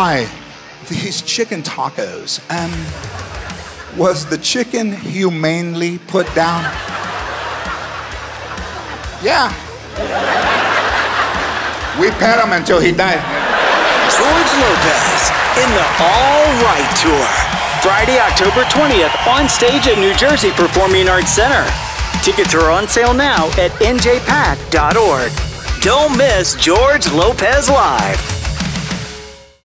Hi, these chicken tacos. Um, was the chicken humanely put down? Yeah. We pet him until he died. George Lopez in the All Right Tour. Friday, October 20th on stage at New Jersey Performing Arts Center. Tickets are on sale now at njpac.org. Don't miss George Lopez Live.